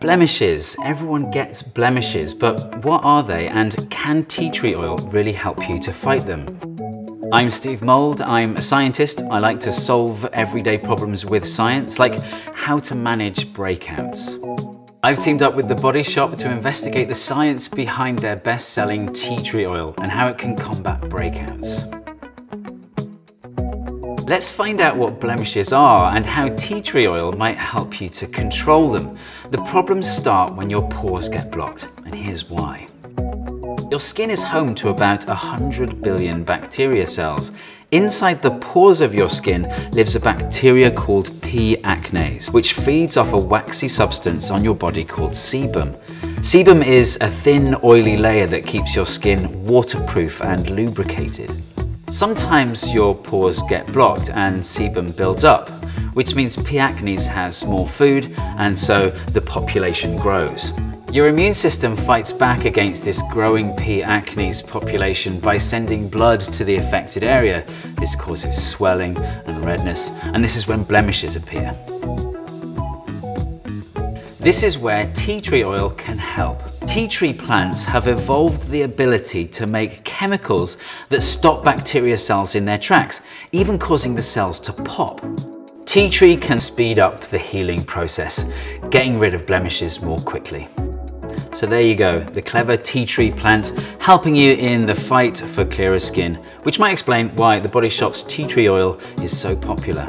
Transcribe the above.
Blemishes. Everyone gets blemishes, but what are they and can tea tree oil really help you to fight them? I'm Steve Mould, I'm a scientist. I like to solve everyday problems with science, like how to manage breakouts. I've teamed up with The Body Shop to investigate the science behind their best-selling tea tree oil and how it can combat breakouts. Let's find out what blemishes are and how tea tree oil might help you to control them. The problems start when your pores get blocked, and here's why. Your skin is home to about 100 billion bacteria cells. Inside the pores of your skin lives a bacteria called P. acnes, which feeds off a waxy substance on your body called sebum. Sebum is a thin, oily layer that keeps your skin waterproof and lubricated. Sometimes your pores get blocked and sebum builds up, which means P. acnes has more food and so the population grows. Your immune system fights back against this growing P. acnes population by sending blood to the affected area. This causes swelling and redness, and this is when blemishes appear. This is where tea tree oil can help. Tea tree plants have evolved the ability to make chemicals that stop bacteria cells in their tracks, even causing the cells to pop. Tea tree can speed up the healing process, getting rid of blemishes more quickly. So there you go, the clever tea tree plant helping you in the fight for clearer skin, which might explain why the Body Shop's tea tree oil is so popular.